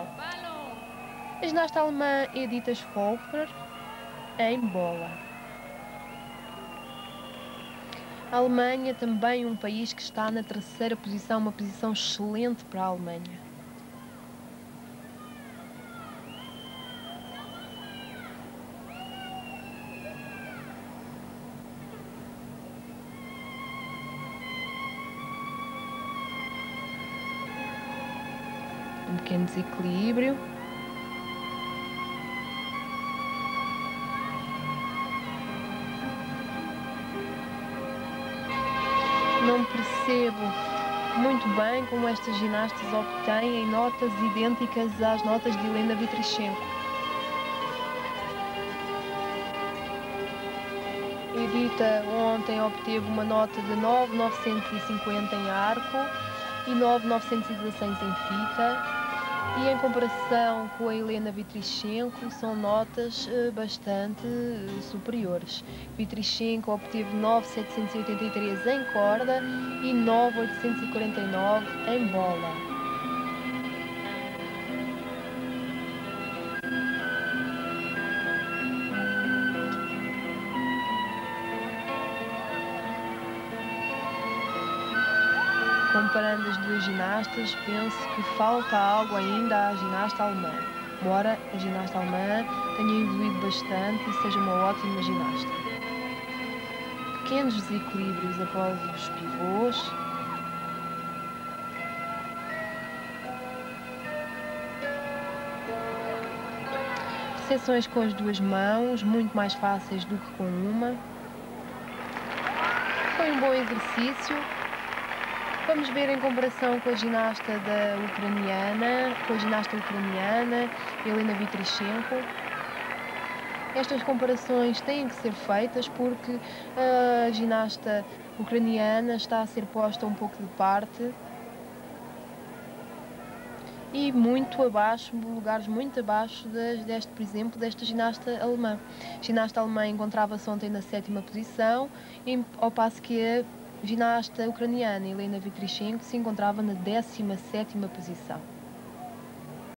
competição. A ginasta alemã Edith Schwolfer em bola. A Alemanha também um país que está na terceira posição, uma posição excelente para a Alemanha. Um pequeno desequilíbrio. Não percebo muito bem como estas ginastas obtêm notas idênticas às notas de Helena Vitrichenko. Edita ontem obteve uma nota de 9,950 em arco e 9,916 em fita. E em comparação com a Helena Vitrichenko, são notas eh, bastante eh, superiores. Vitrichenko obteve 9,783 em corda e 9,849 em bola. Comparando as duas ginastas, penso que falta algo ainda à ginasta alemã. Embora a ginasta alemã tenha evoluído bastante e seja uma ótima ginasta. Pequenos desequilíbrios após os pivôs. Seções com as duas mãos, muito mais fáceis do que com uma. Foi um bom exercício. Vamos ver em comparação com a ginasta da ucraniana, com a ginasta ucraniana, Helena Vitrichenko. Estas comparações têm que ser feitas porque a ginasta ucraniana está a ser posta um pouco de parte e muito abaixo, lugares muito abaixo deste, por exemplo, desta ginasta alemã. A ginasta alemã encontrava-se ontem na sétima posição, ao passo que a ginasta ucraniana Helena Vitrichenko se encontrava na 17ª posição.